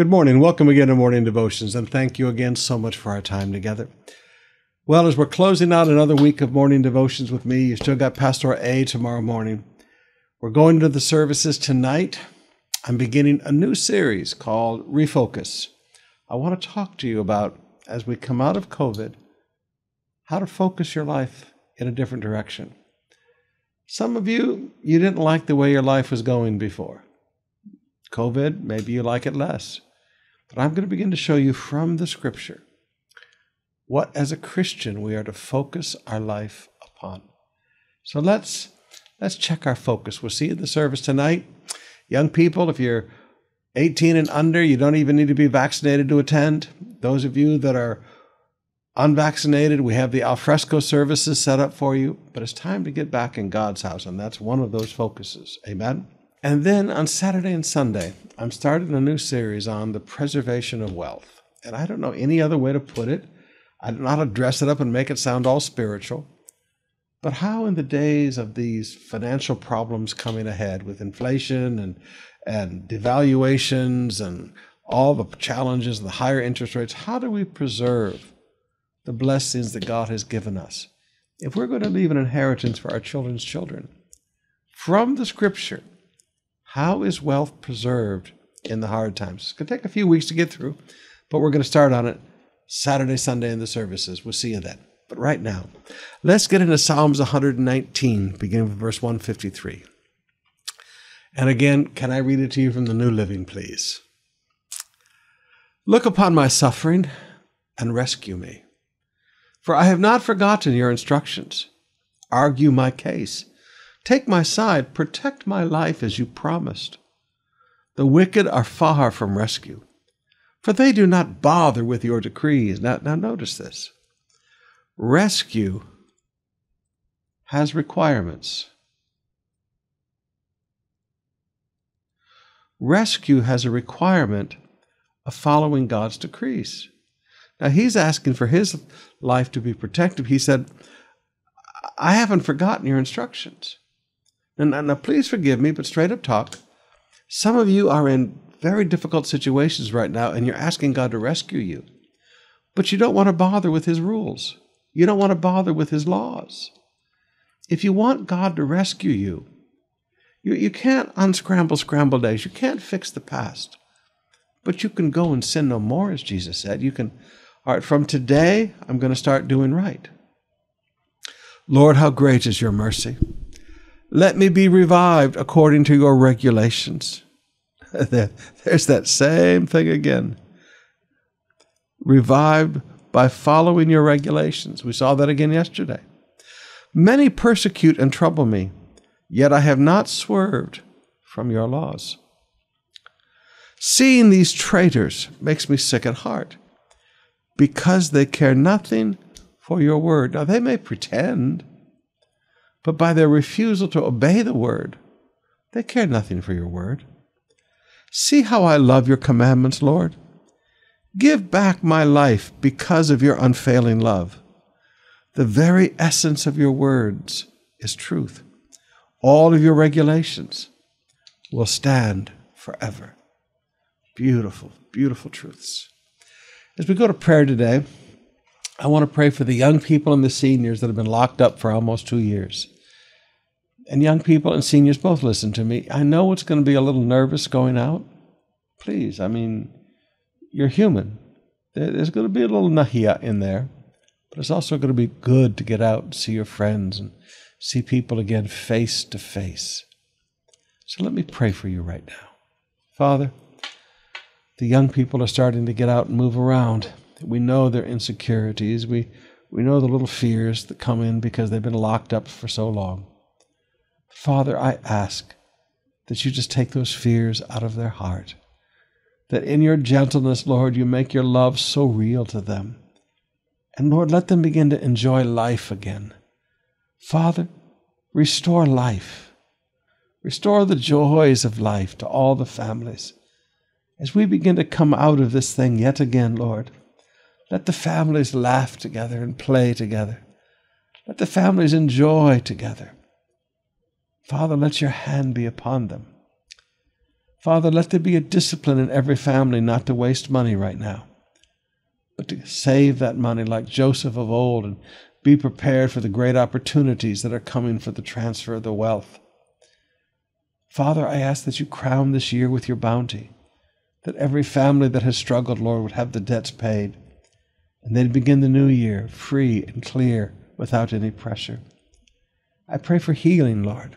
Good morning. Welcome again to Morning Devotions, and thank you again so much for our time together. Well, as we're closing out another week of morning devotions with me, you still got Pastor A tomorrow morning. We're going to the services tonight. I'm beginning a new series called Refocus. I want to talk to you about, as we come out of COVID, how to focus your life in a different direction. Some of you, you didn't like the way your life was going before. COVID, maybe you like it less. But I'm going to begin to show you from the scripture what, as a Christian, we are to focus our life upon. So let's let's check our focus. We'll see you in the service tonight. Young people, if you're 18 and under, you don't even need to be vaccinated to attend. Those of you that are unvaccinated, we have the alfresco services set up for you. But it's time to get back in God's house, and that's one of those focuses. Amen. And then on Saturday and Sunday, I'm starting a new series on the preservation of wealth. And I don't know any other way to put it I don't know how to dress it up and make it sound all spiritual. But how, in the days of these financial problems coming ahead with inflation and, and devaluations and all the challenges and the higher interest rates, how do we preserve the blessings that God has given us? If we're going to leave an inheritance for our children's children, from the scripture, how is wealth preserved in the hard times? It's going to take a few weeks to get through, but we're going to start on it Saturday, Sunday in the services. We'll see you then. But right now, let's get into Psalms 119, beginning with verse 153. And again, can I read it to you from the New Living, please? Look upon my suffering and rescue me. For I have not forgotten your instructions. Argue my case. Take my side. Protect my life as you promised. The wicked are far from rescue for they do not bother with your decrees. Now, now notice this rescue has requirements. Rescue has a requirement of following God's decrees. Now, he's asking for his life to be protected. He said, I haven't forgotten your instructions. And now, please forgive me, but straight up talk. Some of you are in very difficult situations right now and you're asking God to rescue you. But you don't want to bother with His rules, you don't want to bother with His laws. If you want God to rescue you, you, you can't unscramble scramble days. You can't fix the past. But you can go and sin no more, as Jesus said. You can, all right, from today, I'm going to start doing right. Lord, how great is your mercy. Let me be revived according to your regulations. There's that same thing again. Revived by following your regulations. We saw that again yesterday. Many persecute and trouble me, yet I have not swerved from your laws. Seeing these traitors makes me sick at heart because they care nothing for your word. Now, they may pretend, but by their refusal to obey the word, they care nothing for your word. See how I love your commandments, Lord. Give back my life because of your unfailing love. The very essence of your words is truth. All of your regulations will stand forever. Beautiful, beautiful truths. As we go to prayer today, I want to pray for the young people and the seniors that have been locked up for almost two years and young people and seniors both listen to me. I know it's going to be a little nervous going out. Please, I mean, you're human. There's going to be a little nahia in there, but it's also going to be good to get out and see your friends and see people again face to face. So let me pray for you right now. Father, the young people are starting to get out and move around. We know their insecurities. We, we know the little fears that come in because they've been locked up for so long. Father, I ask that you just take those fears out of their heart. That in your gentleness, Lord, you make your love so real to them. And Lord, let them begin to enjoy life again. Father, restore life. Restore the joys of life to all the families. As we begin to come out of this thing yet again, Lord, let the families laugh together and play together. Let the families enjoy together. Father, let your hand be upon them. Father, let there be a discipline in every family not to waste money right now, but to save that money like Joseph of old and be prepared for the great opportunities that are coming for the transfer of the wealth. Father, I ask that you crown this year with your bounty, that every family that has struggled, Lord, would have the debts paid, and they'd begin the new year free and clear without any pressure. I pray for healing, Lord.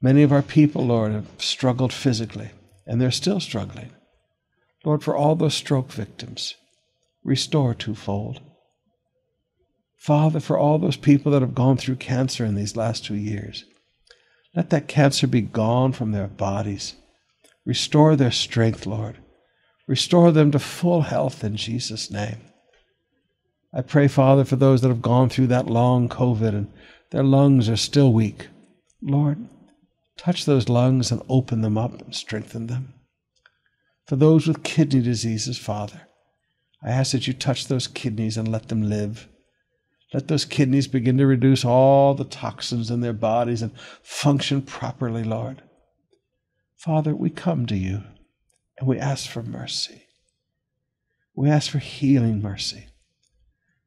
Many of our people, Lord, have struggled physically, and they're still struggling. Lord, for all those stroke victims, restore twofold. Father, for all those people that have gone through cancer in these last two years, let that cancer be gone from their bodies. Restore their strength, Lord. Restore them to full health in Jesus' name. I pray, Father, for those that have gone through that long COVID and their lungs are still weak. Lord, touch those lungs and open them up and strengthen them. For those with kidney diseases, Father, I ask that you touch those kidneys and let them live. Let those kidneys begin to reduce all the toxins in their bodies and function properly, Lord. Father, we come to you and we ask for mercy. We ask for healing mercy.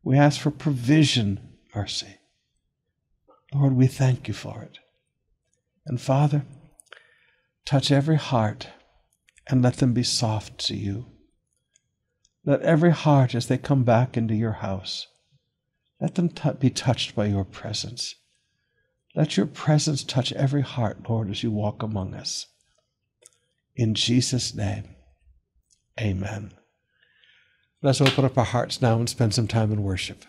We ask for provision mercy. Lord, we thank you for it. And Father, touch every heart and let them be soft to you. Let every heart, as they come back into your house, let them t- be touched by your presence. Let your presence touch every heart, Lord, as you walk among us. In Jesus' name, amen. Let's open up our hearts now and spend some time in worship.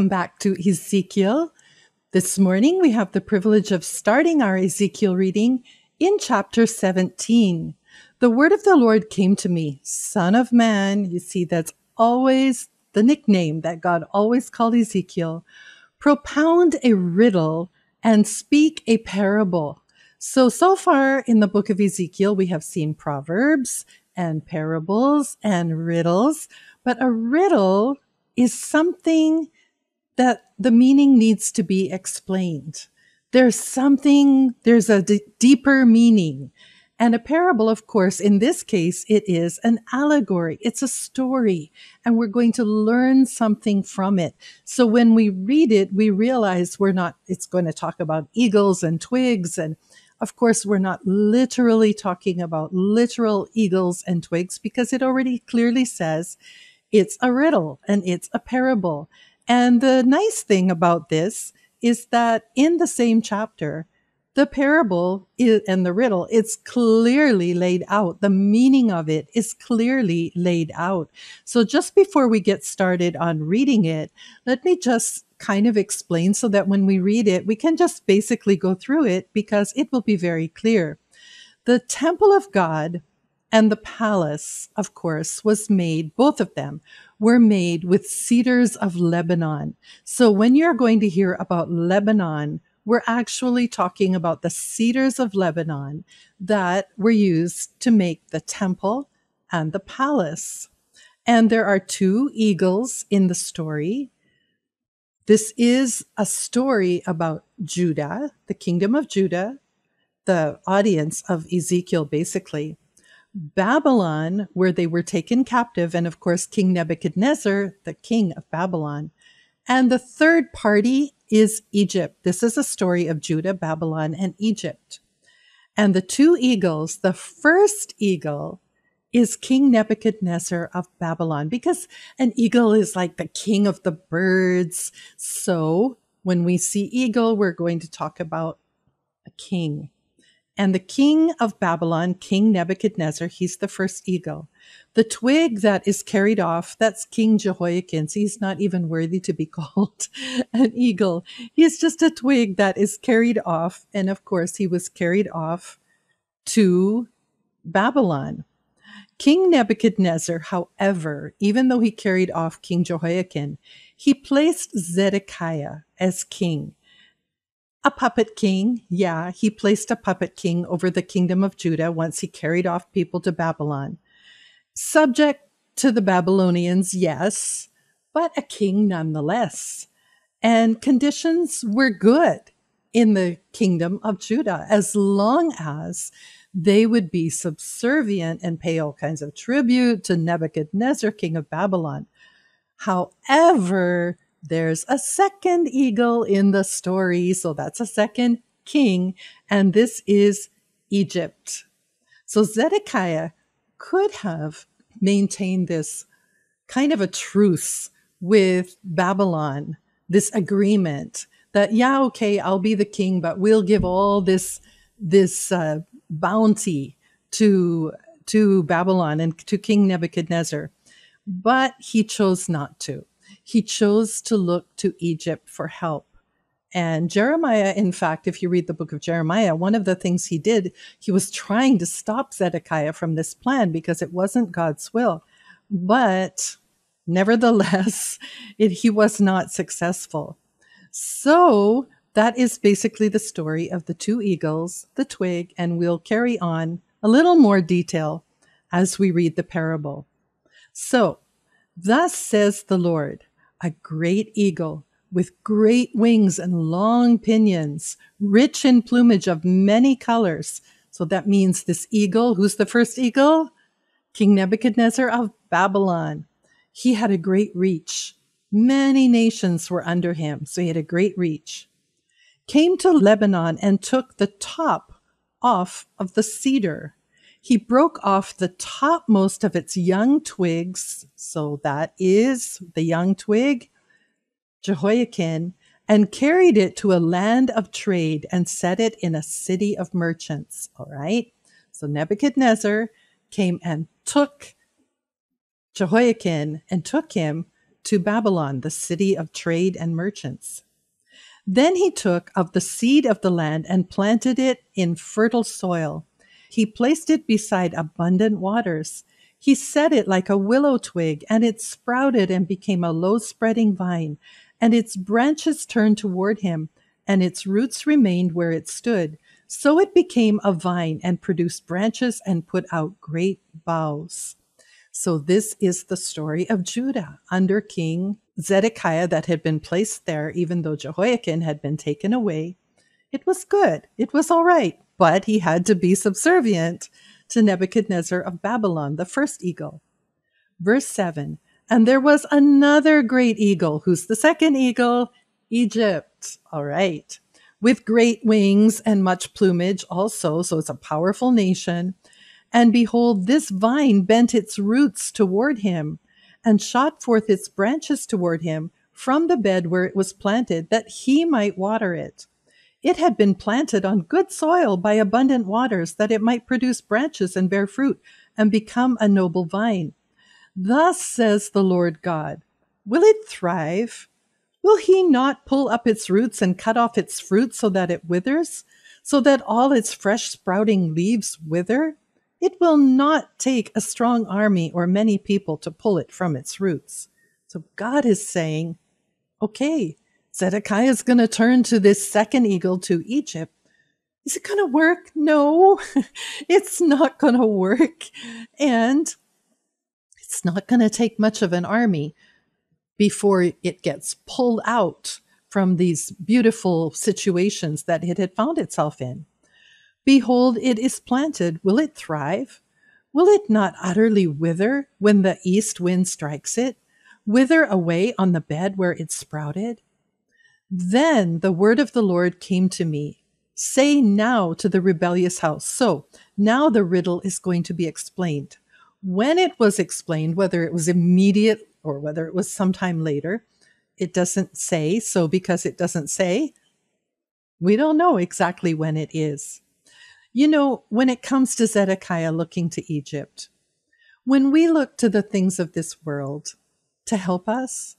Welcome back to Ezekiel. This morning we have the privilege of starting our Ezekiel reading in chapter 17. The word of the Lord came to me, Son of Man. You see, that's always the nickname that God always called Ezekiel. Propound a riddle and speak a parable. So, so far in the book of Ezekiel, we have seen proverbs and parables and riddles, but a riddle is something that the meaning needs to be explained. There's something, there's a d- deeper meaning. And a parable, of course, in this case, it is an allegory. It's a story and we're going to learn something from it. So when we read it, we realize we're not, it's going to talk about eagles and twigs. And of course, we're not literally talking about literal eagles and twigs because it already clearly says it's a riddle and it's a parable. And the nice thing about this is that in the same chapter, the parable is, and the riddle, it's clearly laid out. The meaning of it is clearly laid out. So just before we get started on reading it, let me just kind of explain so that when we read it, we can just basically go through it because it will be very clear. The temple of God and the palace, of course, was made, both of them were made with cedars of Lebanon. So when you're going to hear about Lebanon, we're actually talking about the cedars of Lebanon that were used to make the temple and the palace. And there are two eagles in the story. This is a story about Judah, the kingdom of Judah, the audience of Ezekiel, basically. Babylon, where they were taken captive, and of course, King Nebuchadnezzar, the king of Babylon. And the third party is Egypt. This is a story of Judah, Babylon, and Egypt. And the two eagles, the first eagle is King Nebuchadnezzar of Babylon, because an eagle is like the king of the birds. So when we see eagle, we're going to talk about a king. And the king of Babylon, King Nebuchadnezzar, he's the first eagle. The twig that is carried off, that's King Jehoiakim. He's not even worthy to be called an eagle. He's just a twig that is carried off. And of course, he was carried off to Babylon. King Nebuchadnezzar, however, even though he carried off King Jehoiakim, he placed Zedekiah as king. A puppet king. Yeah, he placed a puppet king over the kingdom of Judah once he carried off people to Babylon. Subject to the Babylonians, yes, but a king nonetheless. And conditions were good in the kingdom of Judah as long as they would be subservient and pay all kinds of tribute to Nebuchadnezzar, king of Babylon. However, there's a second eagle in the story. So that's a second king. And this is Egypt. So Zedekiah could have maintained this kind of a truce with Babylon, this agreement that, yeah, okay, I'll be the king, but we'll give all this, this uh, bounty to, to Babylon and to King Nebuchadnezzar. But he chose not to he chose to look to Egypt for help. And Jeremiah, in fact, if you read the book of Jeremiah, one of the things he did, he was trying to stop Zedekiah from this plan because it wasn't God's will. But nevertheless, it, he was not successful. So that is basically the story of the two eagles, the twig, and we'll carry on a little more detail as we read the parable. So, thus says the Lord a great eagle with great wings and long pinions, rich in plumage of many colors. So that means this eagle, who's the first eagle? King Nebuchadnezzar of Babylon. He had a great reach. Many nations were under him, so he had a great reach. Came to Lebanon and took the top off of the cedar he broke off the topmost of its young twigs. So that is the young twig, Jehoiakim, and carried it to a land of trade and set it in a city of merchants. All right. So Nebuchadnezzar came and took Jehoiakim and took him to Babylon, the city of trade and merchants. Then he took of the seed of the land and planted it in fertile soil he placed it beside abundant waters. He set it like a willow twig, and it sprouted and became a low spreading vine, and its branches turned toward him, and its roots remained where it stood. So it became a vine and produced branches and put out great boughs. So this is the story of Judah under King Zedekiah that had been placed there, even though Jehoiakim had been taken away. It was good. It was all right but he had to be subservient to Nebuchadnezzar of Babylon, the first eagle. Verse 7 And there was another great eagle. Who's the second eagle? Egypt. All right. With great wings and much plumage also. So it's a powerful nation. And behold, this vine bent its roots toward him and shot forth its branches toward him from the bed where it was planted, that he might water it. It had been planted on good soil by abundant waters, that it might produce branches and bear fruit and become a noble vine. Thus says the Lord God Will it thrive? Will he not pull up its roots and cut off its fruit so that it withers, so that all its fresh sprouting leaves wither? It will not take a strong army or many people to pull it from its roots. So God is saying, okay, Zedekiah is going to turn to this second eagle to Egypt. Is it going to work? No, it's not going to work. And it's not going to take much of an army before it gets pulled out from these beautiful situations that it had found itself in. Behold, it is planted. Will it thrive? Will it not utterly wither when the east wind strikes it? Wither away on the bed where it sprouted? Then the word of the Lord came to me Say now to the rebellious house. So now the riddle is going to be explained. When it was explained, whether it was immediate or whether it was sometime later, it doesn't say. So because it doesn't say, we don't know exactly when it is. You know, when it comes to Zedekiah looking to Egypt, when we look to the things of this world to help us,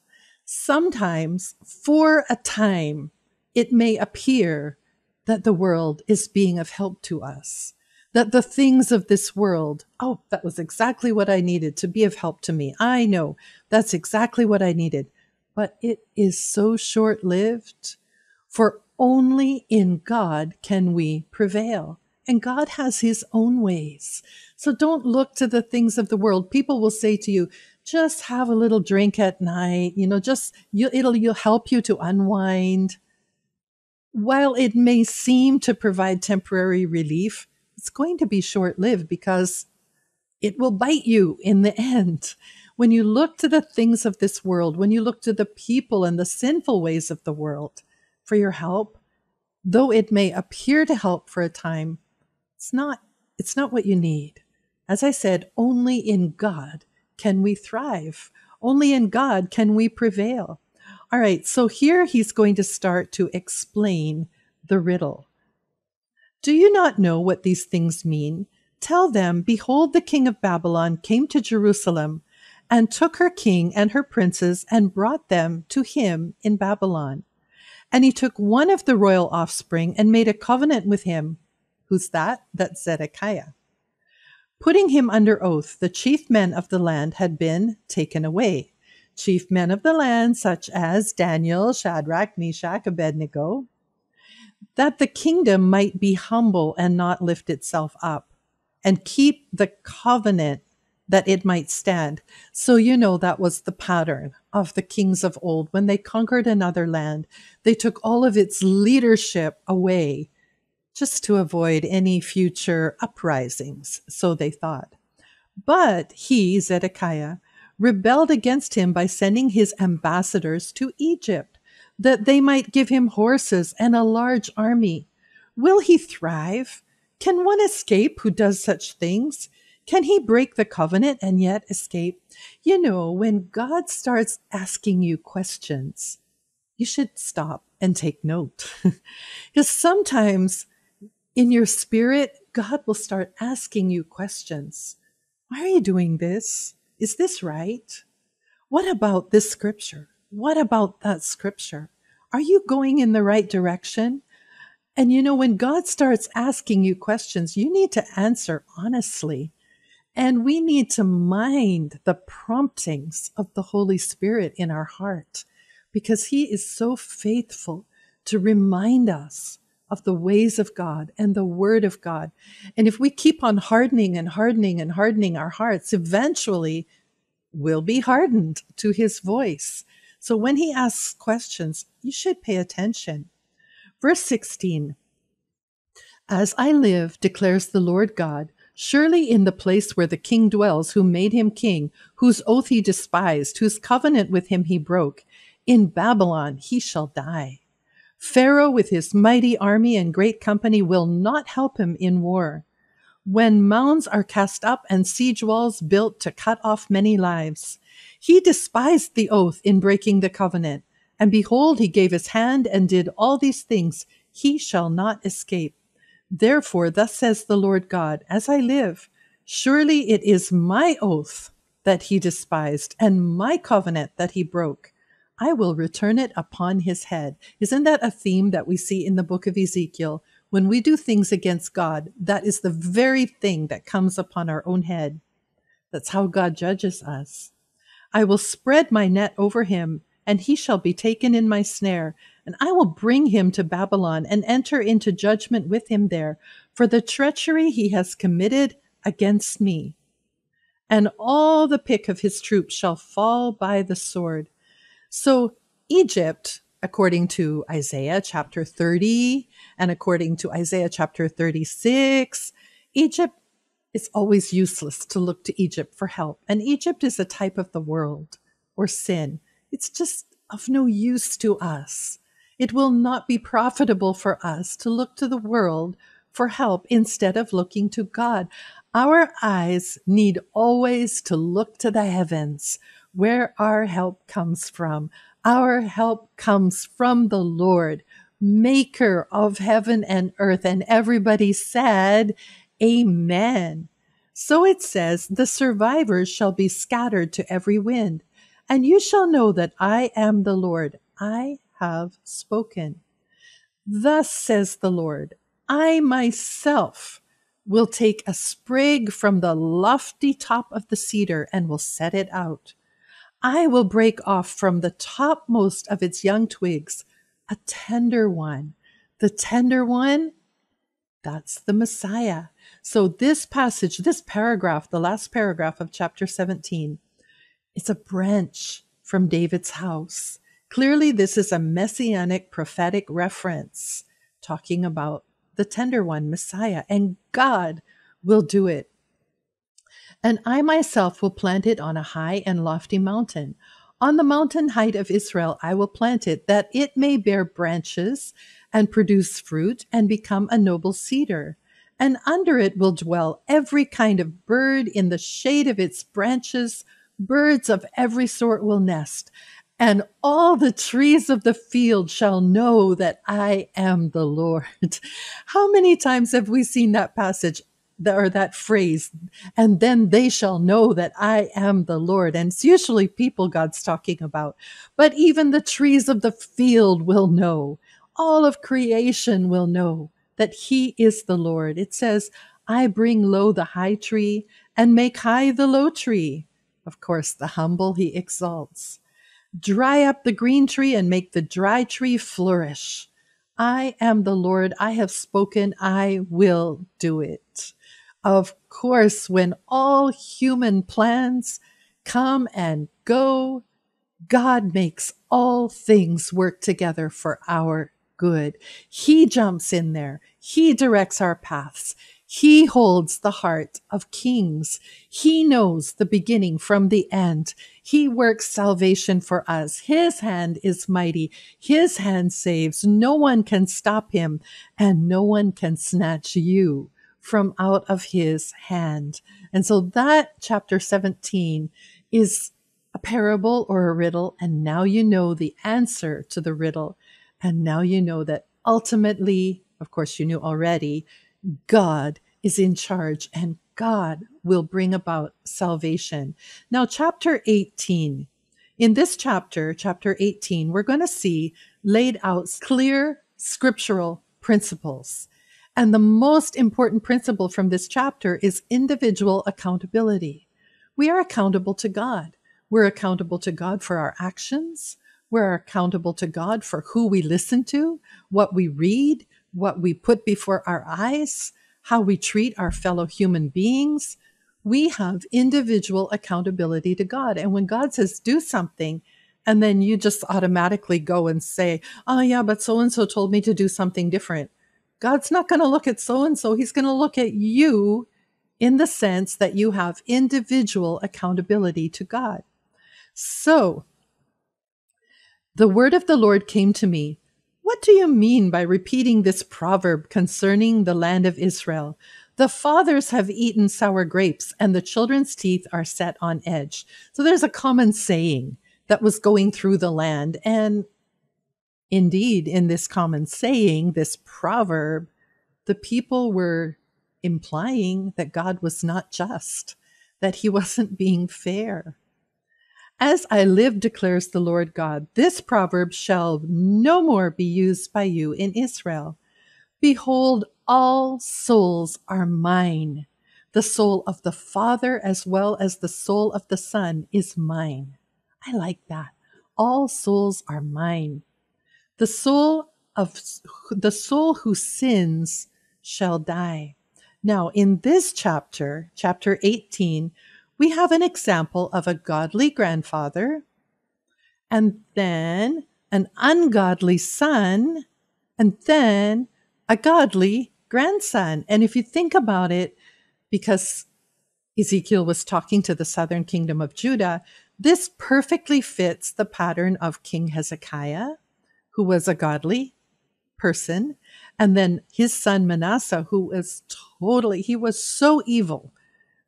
sometimes for a time, it may appear that the world is being of help to us, that the things of this world, oh, that was exactly what I needed to be of help to me. I know that's exactly what I needed. But it is so short lived. For only in God can we prevail. And God has his own ways. So don't look to the things of the world. People will say to you, just have a little drink at night, you know, just you, it'll you'll help you to unwind. While it may seem to provide temporary relief, it's going to be short lived because it will bite you in the end. When you look to the things of this world, when you look to the people and the sinful ways of the world for your help, though it may appear to help for a time, it's not, it's not what you need. As I said, only in God can we thrive. Only in God can we prevail. All right, so here he's going to start to explain the riddle. Do you not know what these things mean? Tell them, Behold, the king of Babylon came to Jerusalem and took her king and her princes and brought them to him in Babylon. And he took one of the royal offspring and made a covenant with him. Who's that? That's Zedekiah. Putting him under oath, the chief men of the land had been taken away. Chief men of the land, such as Daniel, Shadrach, Meshach, Abednego, that the kingdom might be humble and not lift itself up, and keep the covenant that it might stand. So, you know, that was the pattern of the kings of old. When they conquered another land, they took all of its leadership away just to avoid any future uprisings, so they thought. But he, Zedekiah, rebelled against him by sending his ambassadors to Egypt, that they might give him horses and a large army. Will he thrive? Can one escape who does such things? Can he break the covenant and yet escape? You know, when God starts asking you questions, you should stop and take note. because sometimes in your spirit, God will start asking you questions. Why are you doing this? Is this right? What about this scripture? What about that scripture? Are you going in the right direction? And you know, when God starts asking you questions, you need to answer honestly. And we need to mind the promptings of the Holy Spirit in our heart because He is so faithful to remind us of the ways of God and the word of God. And if we keep on hardening and hardening and hardening our hearts, eventually we'll be hardened to his voice. So when he asks questions, you should pay attention. Verse 16 As I live, declares the Lord God, surely in the place where the king dwells, who made him king, whose oath he despised, whose covenant with him he broke, in Babylon he shall die. Pharaoh with his mighty army and great company will not help him in war. When mounds are cast up and siege walls built to cut off many lives, he despised the oath in breaking the covenant. And behold, he gave his hand and did all these things. He shall not escape. Therefore, thus says the Lord God, as I live, surely it is my oath that he despised and my covenant that he broke. I will return it upon his head. Isn't that a theme that we see in the book of Ezekiel? When we do things against God, that is the very thing that comes upon our own head. That's how God judges us. I will spread my net over him, and he shall be taken in my snare, and I will bring him to Babylon and enter into judgment with him there for the treachery he has committed against me. And all the pick of his troops shall fall by the sword so Egypt, according to Isaiah chapter 30 and according to Isaiah chapter 36, Egypt is always useless to look to Egypt for help. And Egypt is a type of the world or sin. It's just of no use to us. It will not be profitable for us to look to the world for help instead of looking to God. Our eyes need always to look to the heavens where our help comes from. Our help comes from the Lord, maker of heaven and earth. And everybody said, Amen. So it says, the survivors shall be scattered to every wind, and you shall know that I am the Lord. I have spoken. Thus says the Lord, I myself will take a sprig from the lofty top of the cedar and will set it out. I will break off from the topmost of its young twigs a tender one, the tender one, that's the Messiah. So, this passage, this paragraph, the last paragraph of chapter 17, it's a branch from David's house. Clearly, this is a messianic prophetic reference talking about the tender one, Messiah, and God will do it. And I myself will plant it on a high and lofty mountain. On the mountain height of Israel, I will plant it, that it may bear branches and produce fruit and become a noble cedar. And under it will dwell every kind of bird in the shade of its branches. Birds of every sort will nest, and all the trees of the field shall know that I am the Lord. How many times have we seen that passage or that phrase? And then they shall know that I am the Lord. And it's usually people God's talking about. But even the trees of the field will know. All of creation will know that He is the Lord. It says, I bring low the high tree and make high the low tree. Of course, the humble He exalts. Dry up the green tree and make the dry tree flourish. I am the Lord. I have spoken. I will do it. Of course, when all human plans come and go, God makes all things work together for our good. He jumps in there. He directs our paths. He holds the heart of kings. He knows the beginning from the end. He works salvation for us. His hand is mighty. His hand saves. No one can stop him and no one can snatch you from out of his hand. And so that chapter 17 is a parable or a riddle. And now you know the answer to the riddle. And now you know that ultimately, of course, you knew already, God is in charge and God will bring about salvation. Now, chapter 18. In this chapter, chapter 18, we're going to see laid out clear scriptural principles. And the most important principle from this chapter is individual accountability. We are accountable to God. We're accountable to God for our actions. We're accountable to God for who we listen to, what we read, what we put before our eyes, how we treat our fellow human beings. We have individual accountability to God. And when God says, do something, and then you just automatically go and say, oh, yeah, but so and so told me to do something different. God's not going to look at so and so. He's going to look at you in the sense that you have individual accountability to God. So, the word of the Lord came to me what do you mean by repeating this proverb concerning the land of Israel? The fathers have eaten sour grapes, and the children's teeth are set on edge. So there's a common saying that was going through the land. And indeed, in this common saying, this proverb, the people were implying that God was not just, that he wasn't being fair. As I live, declares the Lord God, this proverb shall no more be used by you in Israel. Behold, all souls are mine. The soul of the Father as well as the soul of the Son is mine. I like that. All souls are mine. The soul of the soul who sins shall die. Now, in this chapter, chapter 18, we have an example of a godly grandfather and then an ungodly son and then a godly grandson. And if you think about it, because Ezekiel was talking to the southern kingdom of Judah, this perfectly fits the pattern of King Hezekiah, who was a godly person, and then his son Manasseh, who was totally, he was so evil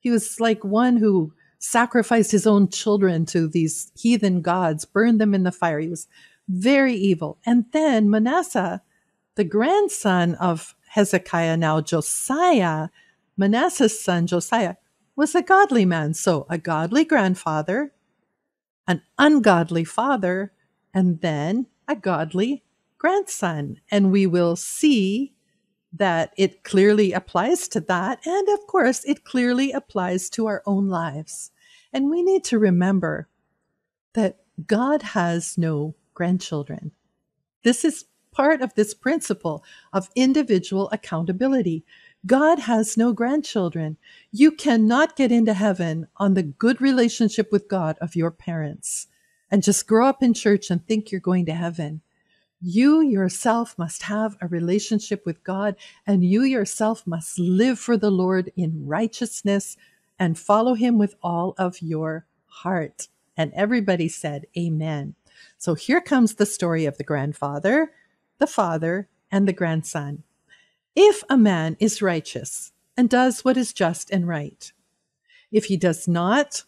he was like one who sacrificed his own children to these heathen gods, burned them in the fire. He was very evil. And then Manasseh, the grandson of Hezekiah, now Josiah, Manasseh's son Josiah, was a godly man. So a godly grandfather, an ungodly father, and then a godly grandson. And we will see that it clearly applies to that. And of course, it clearly applies to our own lives. And we need to remember that God has no grandchildren. This is part of this principle of individual accountability. God has no grandchildren. You cannot get into heaven on the good relationship with God of your parents and just grow up in church and think you're going to heaven. You yourself must have a relationship with God, and you yourself must live for the Lord in righteousness and follow Him with all of your heart. And everybody said, Amen. So here comes the story of the grandfather, the father, and the grandson. If a man is righteous and does what is just and right, if he does not,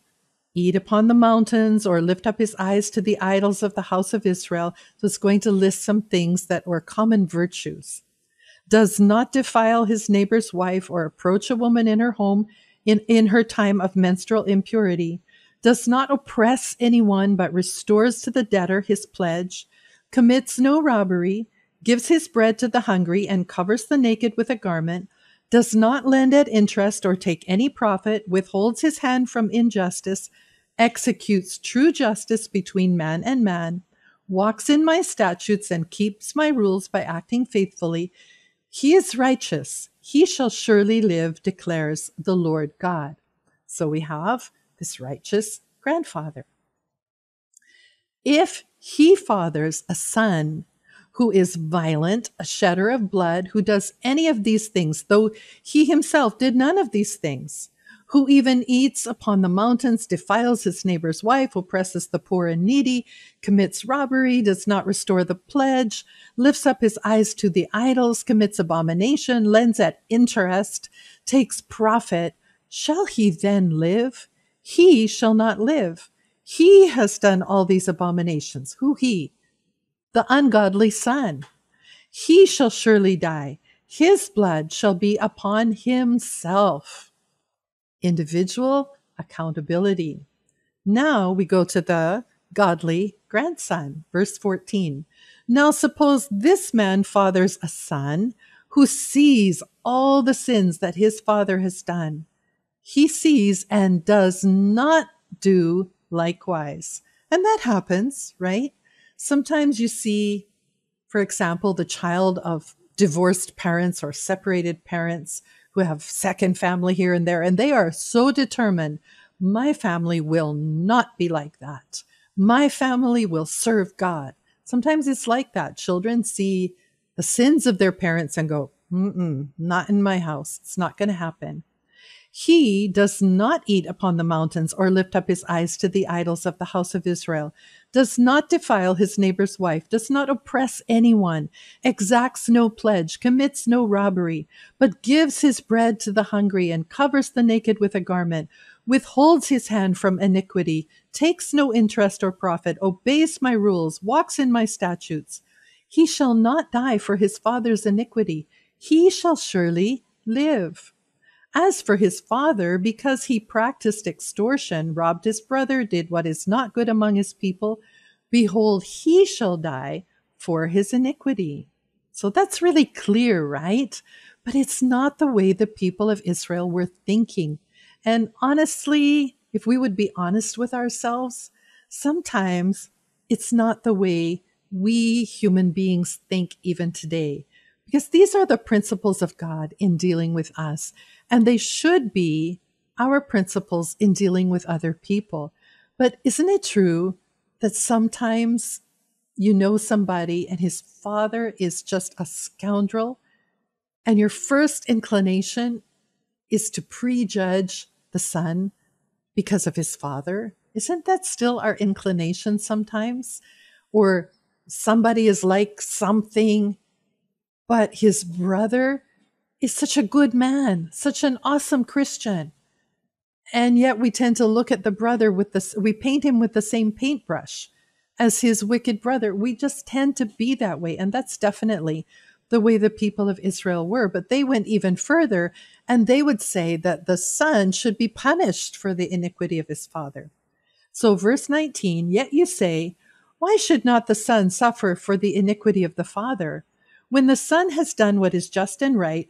eat upon the mountains or lift up his eyes to the idols of the house of Israel. So it's going to list some things that were common virtues. Does not defile his neighbor's wife or approach a woman in her home in, in her time of menstrual impurity. Does not oppress anyone, but restores to the debtor his pledge. Commits no robbery. Gives his bread to the hungry and covers the naked with a garment does not lend at interest or take any profit, withholds his hand from injustice, executes true justice between man and man, walks in my statutes and keeps my rules by acting faithfully, he is righteous. He shall surely live, declares the Lord God. So we have this righteous grandfather. If he fathers a son who is violent, a shedder of blood, who does any of these things, though he himself did none of these things, who even eats upon the mountains, defiles his neighbor's wife, oppresses the poor and needy, commits robbery, does not restore the pledge, lifts up his eyes to the idols, commits abomination, lends at interest, takes profit, shall he then live? He shall not live. He has done all these abominations. Who he? The ungodly son. He shall surely die. His blood shall be upon himself individual accountability. Now we go to the godly grandson, verse 14. Now suppose this man fathers a son who sees all the sins that his father has done. He sees and does not do likewise. And that happens, right? Sometimes you see, for example, the child of divorced parents or separated parents who have second family here and there, and they are so determined. My family will not be like that. My family will serve God. Sometimes it's like that. Children see the sins of their parents and go, Mm-mm, not in my house. It's not going to happen. He does not eat upon the mountains or lift up his eyes to the idols of the house of Israel, does not defile his neighbor's wife, does not oppress anyone, exacts no pledge, commits no robbery, but gives his bread to the hungry and covers the naked with a garment, withholds his hand from iniquity, takes no interest or profit, obeys my rules, walks in my statutes. He shall not die for his father's iniquity. He shall surely live. As for his father, because he practiced extortion, robbed his brother, did what is not good among his people, behold, he shall die for his iniquity. So that's really clear, right? But it's not the way the people of Israel were thinking. And honestly, if we would be honest with ourselves, sometimes it's not the way we human beings think even today. Because these are the principles of God in dealing with us. And they should be our principles in dealing with other people. But isn't it true that sometimes you know somebody and his father is just a scoundrel? And your first inclination is to prejudge the son because of his father? Isn't that still our inclination sometimes? Or somebody is like something, but his brother is such a good man, such an awesome Christian. And yet we tend to look at the brother with this, we paint him with the same paintbrush as his wicked brother. We just tend to be that way. And that's definitely the way the people of Israel were. But they went even further and they would say that the son should be punished for the iniquity of his father. So, verse 19, yet you say, Why should not the son suffer for the iniquity of the father? When the son has done what is just and right,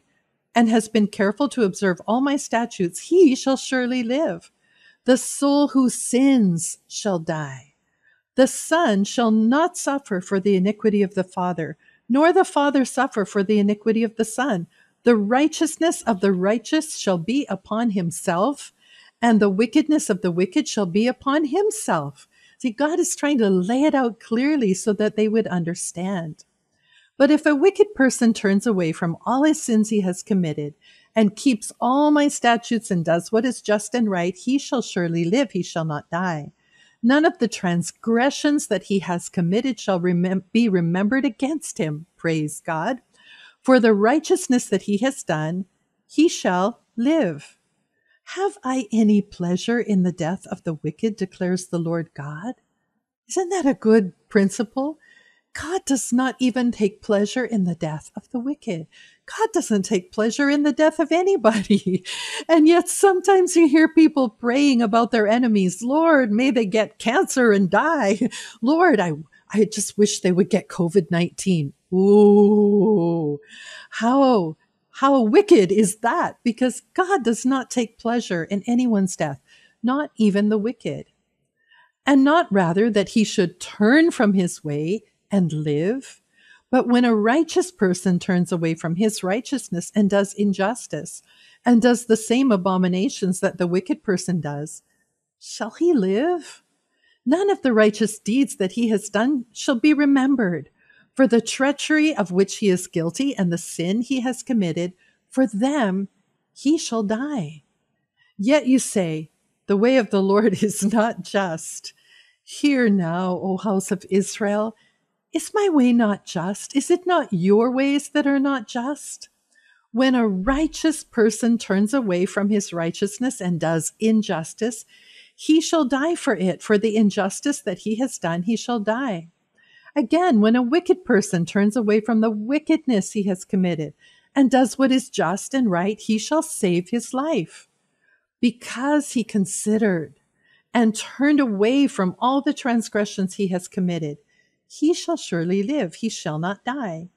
and has been careful to observe all my statutes, he shall surely live. The soul who sins shall die. The son shall not suffer for the iniquity of the father, nor the Father suffer for the iniquity of the Son. The righteousness of the righteous shall be upon himself, and the wickedness of the wicked shall be upon himself. See, God is trying to lay it out clearly so that they would understand. But if a wicked person turns away from all his sins he has committed and keeps all my statutes and does what is just and right, he shall surely live, he shall not die. None of the transgressions that he has committed shall be remembered against him. Praise God. For the righteousness that he has done, he shall live. Have I any pleasure in the death of the wicked, declares the Lord God? Isn't that a good principle? God does not even take pleasure in the death of the wicked. God doesn't take pleasure in the death of anybody. And yet sometimes you hear people praying about their enemies. Lord, may they get cancer and die. Lord, I, I just wish they would get COVID-19. Ooh, how, how wicked is that? Because God does not take pleasure in anyone's death, not even the wicked. And not rather that he should turn from his way and live. But when a righteous person turns away from his righteousness and does injustice and does the same abominations that the wicked person does, shall he live? None of the righteous deeds that he has done shall be remembered. For the treachery of which he is guilty and the sin he has committed, for them he shall die. Yet you say, The way of the Lord is not just. Hear now, O house of Israel, is my way not just? Is it not your ways that are not just? When a righteous person turns away from his righteousness and does injustice, he shall die for it. For the injustice that he has done, he shall die. Again, when a wicked person turns away from the wickedness he has committed and does what is just and right, he shall save his life. Because he considered and turned away from all the transgressions he has committed, he shall surely live, he shall not die.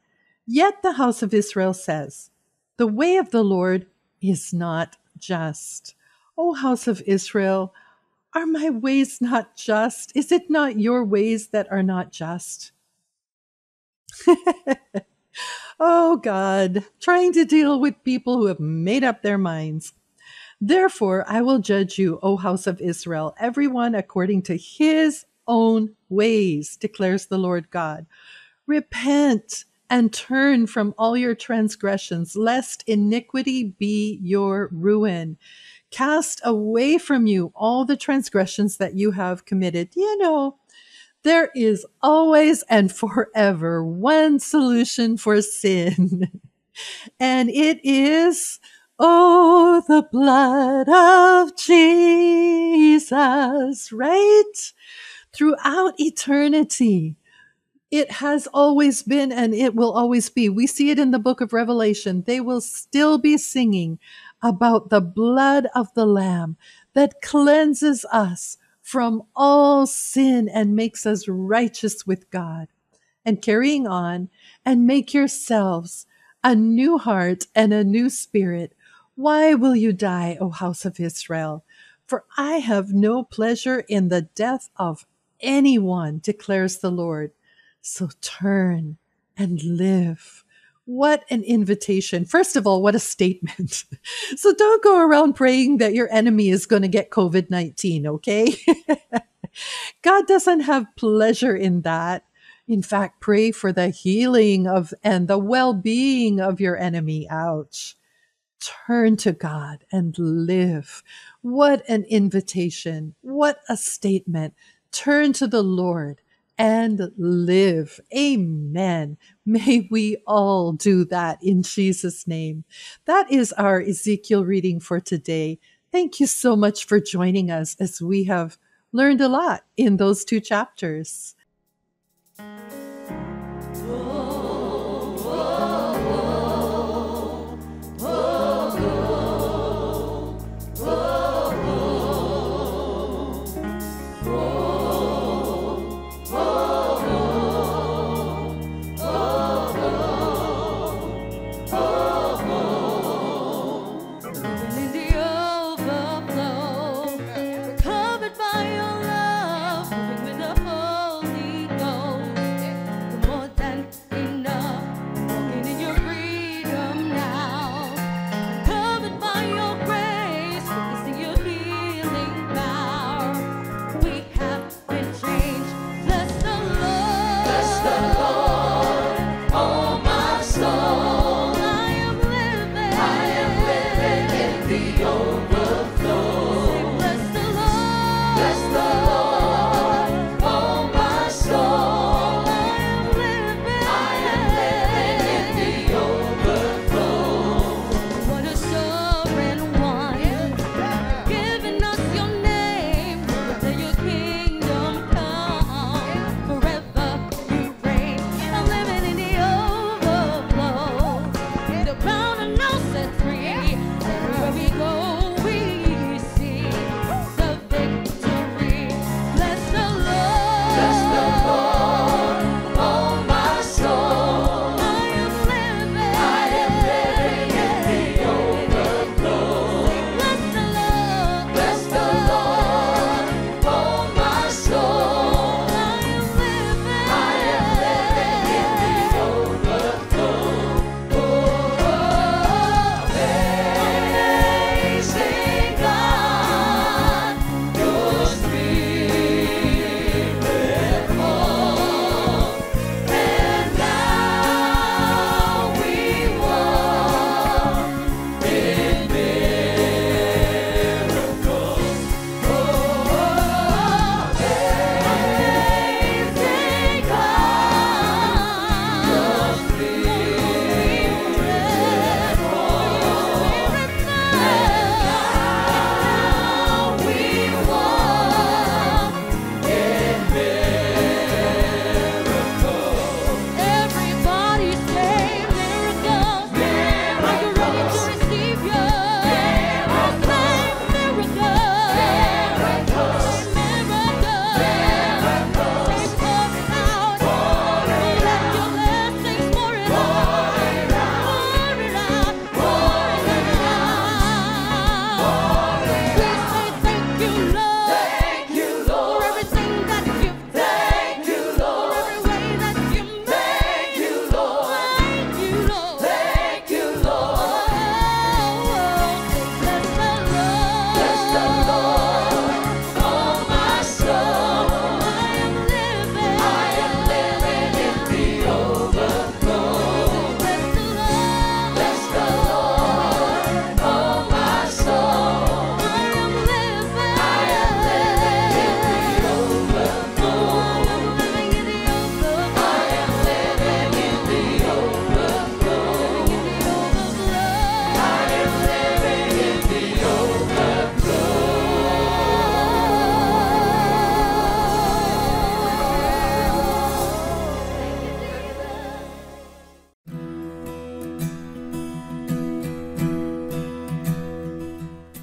Yet the house of Israel says, The way of the Lord is not just. O house of Israel, are my ways not just? Is it not your ways that are not just? oh God, trying to deal with people who have made up their minds. Therefore, I will judge you, O house of Israel, everyone according to his own ways, declares the Lord God. Repent and turn from all your transgressions, lest iniquity be your ruin. Cast away from you all the transgressions that you have committed. You know, there is always and forever one solution for sin, and it is Oh, the blood of Jesus, right? Throughout eternity. It has always been and it will always be. We see it in the book of Revelation. They will still be singing about the blood of the Lamb that cleanses us from all sin and makes us righteous with God. And carrying on, and make yourselves a new heart and a new spirit. Why will you die, O house of Israel? For I have no pleasure in the death of anyone, declares the Lord. So turn and live. What an invitation. First of all, what a statement. so don't go around praying that your enemy is going to get COVID 19, okay? God doesn't have pleasure in that. In fact, pray for the healing of and the well being of your enemy. Ouch. Turn to God and live. What an invitation. What a statement turn to the Lord and live. Amen. May we all do that in Jesus' name. That is our Ezekiel reading for today. Thank you so much for joining us as we have learned a lot in those two chapters.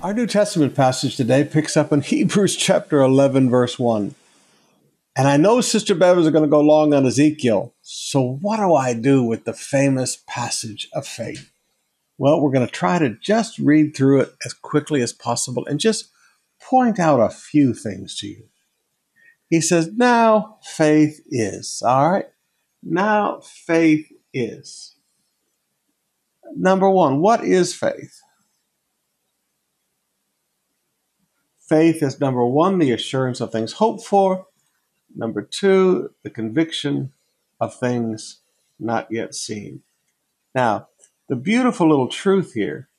Our New Testament passage today picks up in Hebrews chapter 11, verse 1. And I know Sister Bev is going to go long on Ezekiel. So, what do I do with the famous passage of faith? Well, we're going to try to just read through it as quickly as possible and just point out a few things to you. He says, Now faith is. All right? Now faith is. Number one, what is faith? Faith is number one, the assurance of things hoped for. Number two, the conviction of things not yet seen. Now, the beautiful little truth here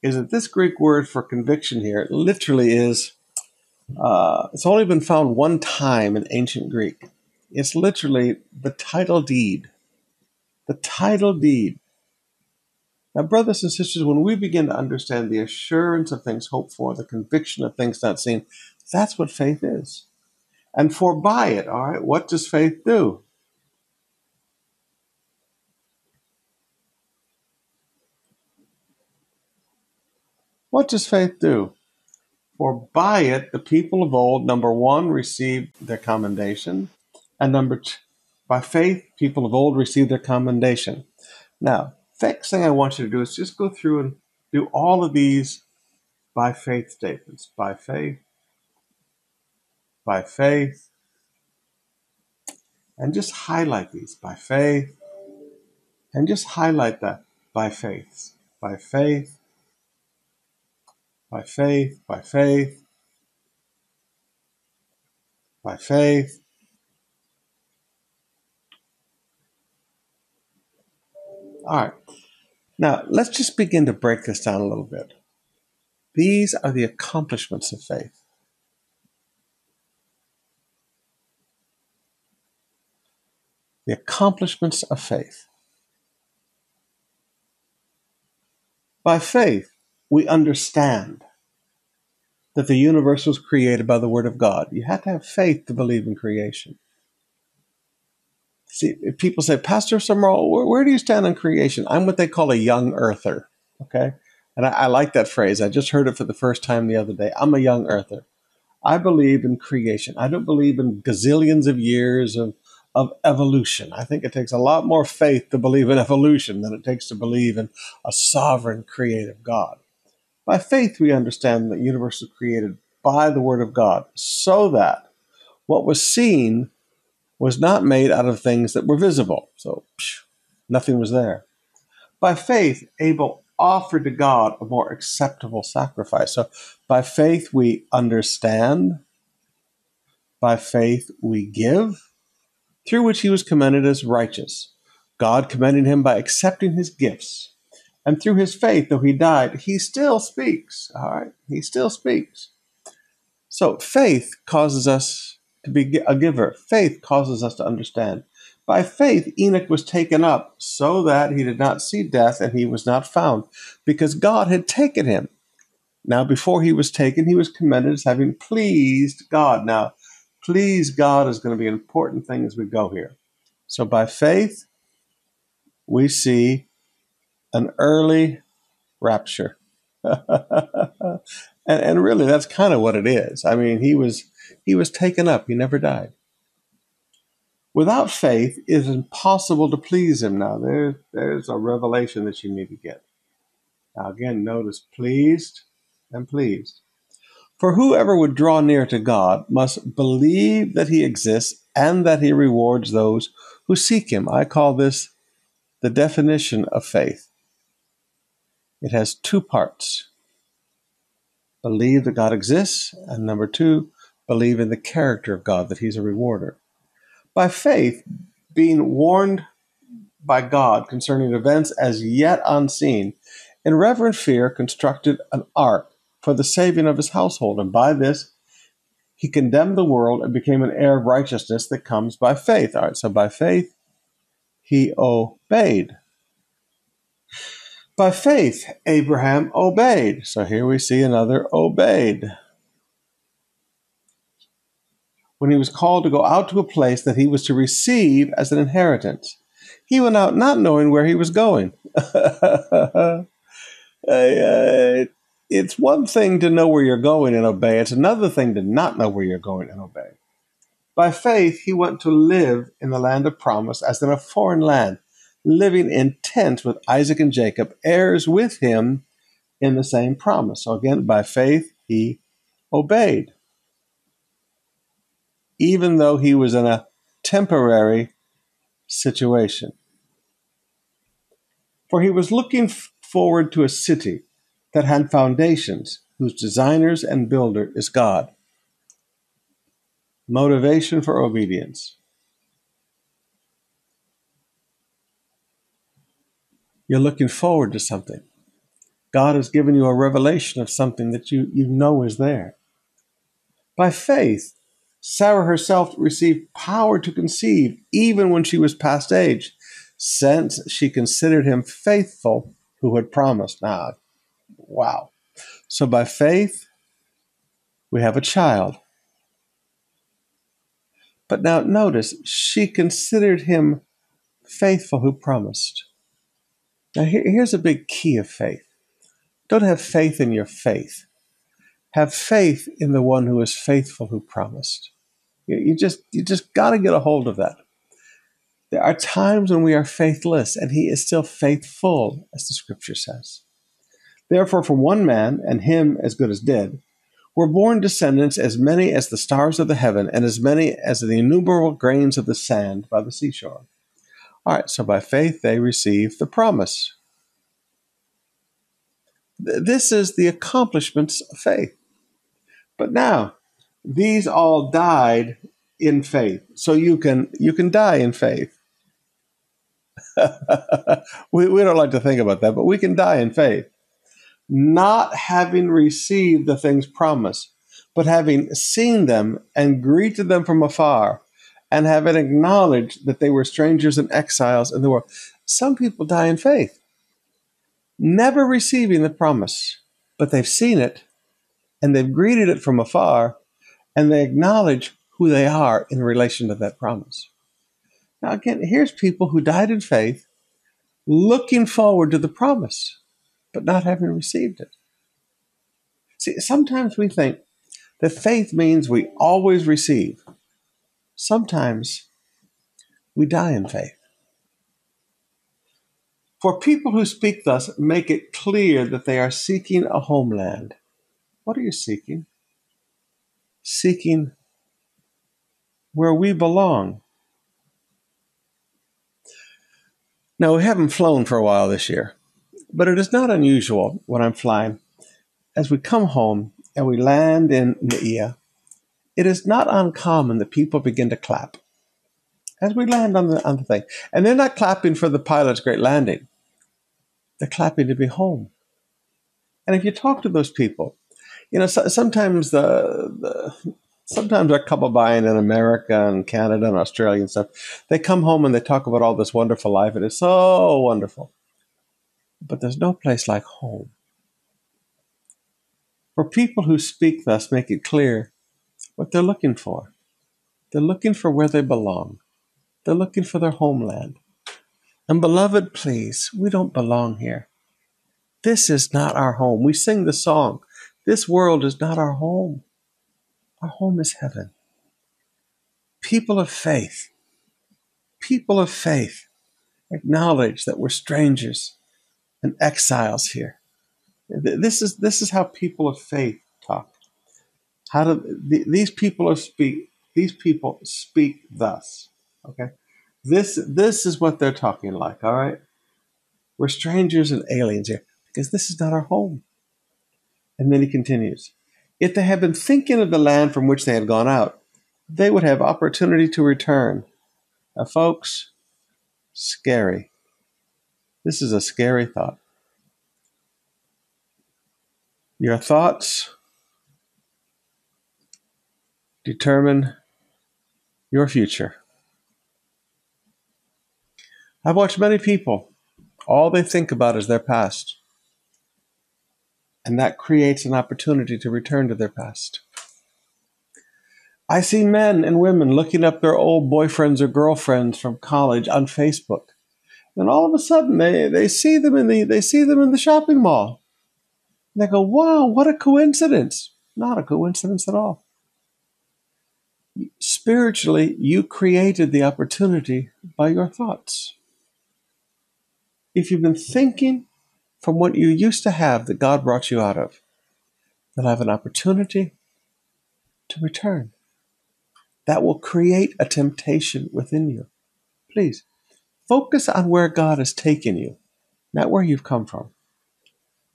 is that this Greek word for conviction here literally is, uh, it's only been found one time in ancient Greek. It's literally the title deed. The title deed. Now, brothers and sisters, when we begin to understand the assurance of things hoped for, the conviction of things not seen, that's what faith is. And for by it, all right, what does faith do? What does faith do? For by it, the people of old, number one, received their commendation, and number two, by faith, people of old received their commendation. Now, next thing I want you to do is just go through and do all of these by faith statements. By faith, by faith, and just highlight these. By faith, and just highlight that. By faith, by faith, by faith, by faith, by faith. All right. Now, let's just begin to break this down a little bit. These are the accomplishments of faith. The accomplishments of faith. By faith, we understand that the universe was created by the Word of God. You have to have faith to believe in creation. See, people say, Pastor Sumrall, where, where, do you stand on creation? I'm what they call a young earther. Okay. And I, I like that phrase. I just heard it for the first time the other day. I'm a young earther. I believe in creation. I don't believe in gazillions of years of, of evolution. I think it takes a lot more faith to believe in evolution than it takes to believe in a sovereign creative God. By faith, we understand that the universe was created by the Word of God, so that what was seen was not made out of things that were visible. So, psh, nothing was there. By faith, Abel offered to God a more acceptable sacrifice. So, by faith, we understand. By faith, we give, through which he was commended as righteous. God commended him by accepting his gifts and through his faith, though he died, he still speaks. All right? He still speaks. So faith causes us to be a giver. Faith causes us to understand. By faith, Enoch was taken up so that he did not see death and he was not found because God had taken him. Now, before he was taken, he was commended as having pleased God. Now, please God is going to be an important thing as we go here. So, by faith, we see an early rapture. and, and really, that's kind of what it is. I mean, he was he was taken up; he never died. Without faith, it is impossible to please him. Now, there, there's a revelation that you need to get. Now, again, notice pleased and pleased. For whoever would draw near to God must believe that he exists and that he rewards those who seek him. I call this the definition of faith. It has two parts believe that God exists, and number two, believe in the character of God, that He's a rewarder. By faith, being warned by God concerning events as yet unseen, in reverent fear constructed an ark for the saving of his household, and by this he condemned the world and became an heir of righteousness that comes by faith. All right, so by faith he obeyed. By faith, Abraham obeyed. So here we see another obeyed. When he was called to go out to a place that he was to receive as an inheritance, he went out not knowing where he was going. uh, it's one thing to know where you're going and obey, it's another thing to not know where you're going and obey. By faith, he went to live in the land of promise as in a foreign land, living in tents with Isaac and Jacob, heirs with him in the same promise. So again, by faith, he obeyed. Even though he was in a temporary situation. For he was looking forward to a city that had foundations, whose designers and builder is God. Motivation for obedience. You're looking forward to something. God has given you a revelation of something that you, you know is there. By faith, Sarah herself received power to conceive even when she was past age, since she considered him faithful who had promised. Now, wow. So by faith, we have a child. But now notice, she considered him faithful who promised. Now, here, here's a big key of faith don't have faith in your faith. Have faith in the one who is faithful who promised. You, just you just got to get a hold of that. There are times when we are faithless, and he is still faithful, as the scripture says. Therefore, from one man, and him as good as dead, were born descendants as many as the stars of the heaven, and as many as the innumerable grains of the sand by the seashore. All right, so by faith they receive the promise. This is the accomplishments of faith. But now, these all died in faith. So you can you can die in faith. we, we don't like to think about that, but we can die in faith. Not having received the things promised, but having seen them and greeted them from afar, and having acknowledged that they were strangers and exiles in the world. Some people die in faith, never receiving the promise, but they've seen it and they've greeted it from afar and they acknowledge who they are in relation to that promise. Now, again, here's people who died in faith, looking forward to the promise, but not having received it. See, sometimes we think that faith means we always receive. Sometimes we die in faith. For people who speak thus make it clear that they are seeking a homeland. What are you seeking? seeking where we belong. Now, we haven't flown for a while this year, but it is not unusual when I'm flying. As we come home and we land in Naia, it is not uncommon that people begin to clap as we land on the, on the thing. And they're not clapping for the pilot's great landing, they're clapping to be home. And if you talk to those people, you know, so, sometimes the, the sometimes our couple buying in America and Canada and Australia and stuff, they come home and they talk about all this wonderful life. and It is so wonderful. But there's no place like home. For people who speak thus, make it clear what they're looking for. They're looking for where they belong. They're looking for their homeland. And beloved, please, we don't belong here. This is not our home. We sing the song, this world is not our home. Our home is heaven. People of faith, people of faith, acknowledge that we're strangers and exiles here. This is, this is how people of faith talk. How do these people are speak? These people speak thus. Okay, this this is what they're talking like. All right, we're strangers and aliens here because this is not our home. And then he continues If they had been thinking of the land from which they had gone out, they would have opportunity to return. Now, folks, scary. This is a scary thought. Your thoughts determine your future. I've watched many people, all they think about is their past and that creates an opportunity to return to their past. I see men and women looking up their old boyfriends or girlfriends from college on Facebook. And all of a sudden they, they see them in the they see them in the shopping mall. And they go, wow, what a coincidence. Not a coincidence at all. Spiritually, you created the opportunity by your thoughts. If you've been thinking from what you used to have that God brought you out of, you'll have an opportunity to return. That will create a temptation within you. Please focus on where God has taken you, not where you've come from.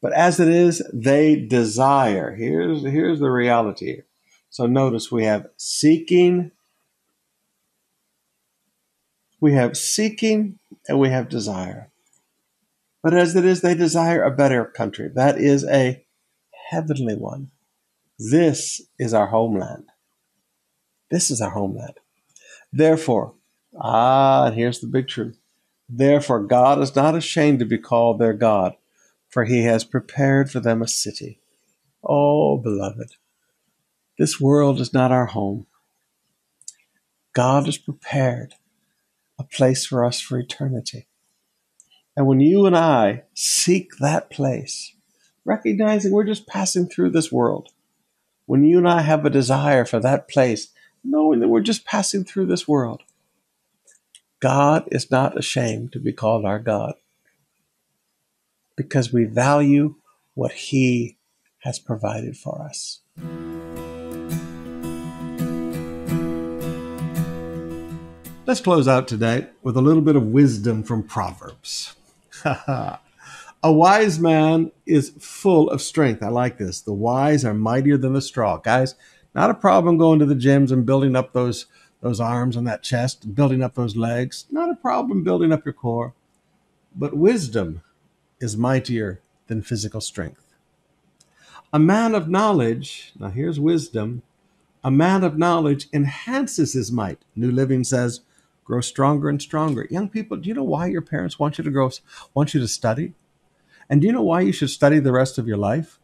But as it is, they desire. Here's, here's the reality. So notice we have seeking, we have seeking, and we have desire. But as it is, they desire a better country. That is a heavenly one. This is our homeland. This is our homeland. Therefore, ah, and here's the big truth. Therefore, God is not ashamed to be called their God, for he has prepared for them a city. Oh, beloved, this world is not our home. God has prepared a place for us for eternity. And when you and I seek that place, recognizing we're just passing through this world, when you and I have a desire for that place, knowing that we're just passing through this world, God is not ashamed to be called our God because we value what He has provided for us. Let's close out today with a little bit of wisdom from Proverbs. a wise man is full of strength. I like this. The wise are mightier than the strong. Guys, not a problem going to the gyms and building up those those arms and that chest, building up those legs. Not a problem building up your core. But wisdom is mightier than physical strength. A man of knowledge, now here's wisdom, a man of knowledge enhances his might. New Living says, grow stronger and stronger. Young people, do you know why your parents want you to grow, want you to study? And do you know why you should study the rest of your life?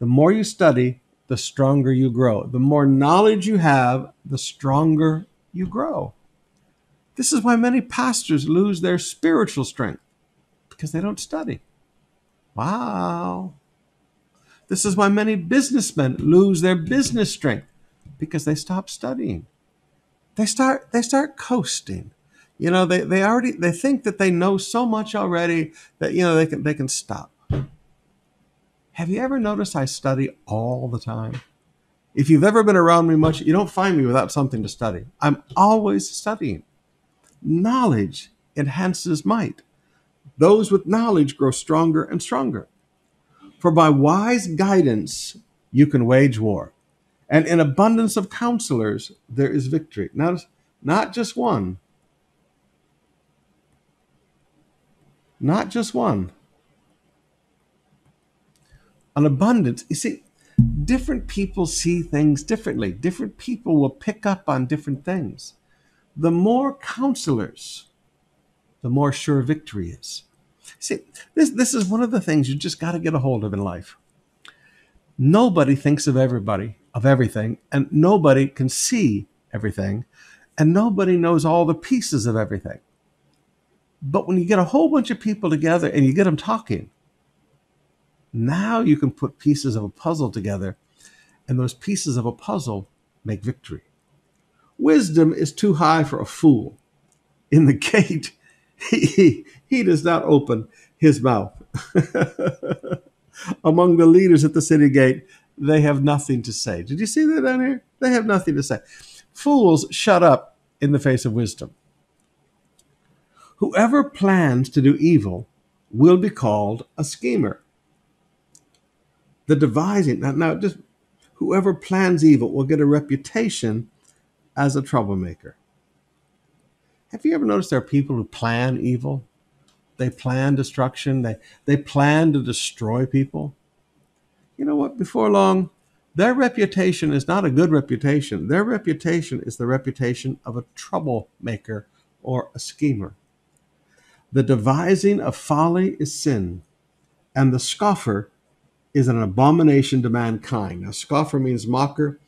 The more you study, the stronger you grow. The more knowledge you have, the stronger you grow. This is why many pastors lose their spiritual strength because they don't study. Wow. This is why many businessmen lose their business strength because they stop studying they start they start coasting. You know they, they already they think that they know so much already that you know they can they can stop. Have you ever noticed i study all the time? If you've ever been around me much you don't find me without something to study. I'm always studying. Knowledge enhances might. Those with knowledge grow stronger and stronger. For by wise guidance you can wage war and in abundance of counselors, there is victory. Not, not just one. Not just one. An abundance. You see, different people see things differently. Different people will pick up on different things. The more counselors, the more sure victory is. See, this, this is one of the things you just got to get a hold of in life. Nobody thinks of everybody of everything, and nobody can see everything, and nobody knows all the pieces of everything. But when you get a whole bunch of people together and you get them talking, now you can put pieces of a puzzle together, and those pieces of a puzzle make victory. Wisdom is too high for a fool. In the gate, he, he does not open his mouth. Among the leaders at the city gate, they have nothing to say. Did you see that down here? They have nothing to say. Fools shut up in the face of wisdom. Whoever plans to do evil will be called a schemer. The devising, now, now just whoever plans evil will get a reputation as a troublemaker. Have you ever noticed there are people who plan evil? They plan destruction, they, they plan to destroy people you know what? Before long, their reputation is not a good reputation. Their reputation is the reputation of a troublemaker or a schemer. The devising of folly is sin, and the scoffer is an abomination to mankind. Now, scoffer means mocker.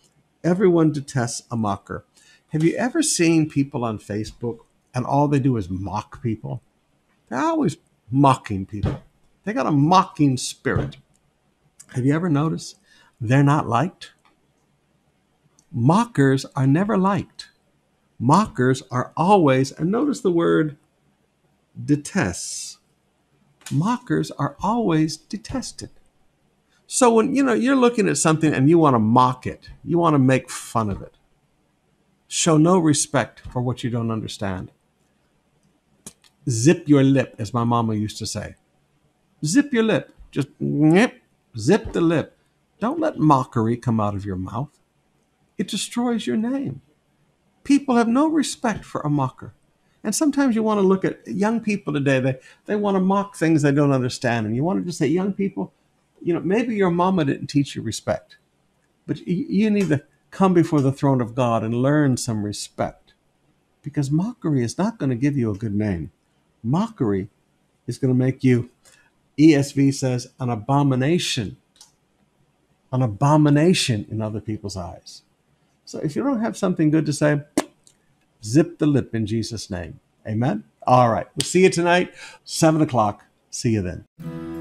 Everyone detests a mocker. Have you ever seen people on Facebook and all they do is mock people? They're always mocking people. They got a mocking spirit. Have you ever noticed they're not liked? Mockers are never liked. Mockers are always, and notice the word detests. Mockers are always detested. So when you know you're looking at something and you want to mock it, you want to make fun of it. Show no respect for what you don't understand. Zip your lip, as my mama used to say. Zip your lip. Just nip, zip the lip. Don't let mockery come out of your mouth. It destroys your name. People have no respect for a mocker. And sometimes you want to look at young people today, they, they want to mock things they don't understand. And you want to just say, young people, you know, maybe your mama didn't teach you respect, but you, you need to come before the throne of God and learn some respect. Because mockery is not going to give you a good name. Mockery is going to make you, ESV says, an abomination. An abomination in other people's eyes. So if you don't have something good to say, zip the lip in Jesus' name. Amen. All right. We'll see you tonight, seven o'clock. See you then.